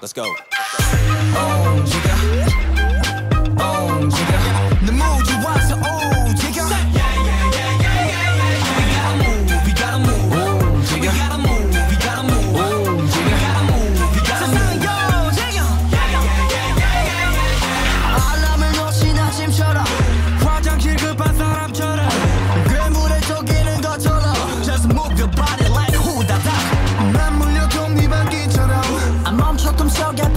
Let's go. Oh, jigga. Oh, some sugar.